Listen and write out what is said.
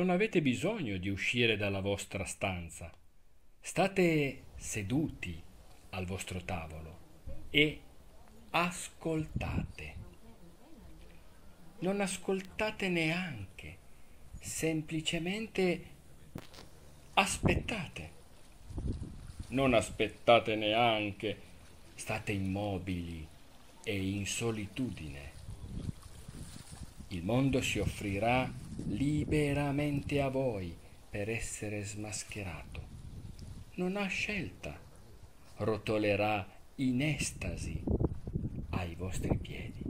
Non avete bisogno di uscire dalla vostra stanza. State seduti al vostro tavolo e ascoltate. Non ascoltate neanche, semplicemente aspettate. Non aspettate neanche, state immobili e in solitudine. Il mondo si offrirà liberamente a voi per essere smascherato. Non ha scelta. Rotolerà in estasi ai vostri piedi.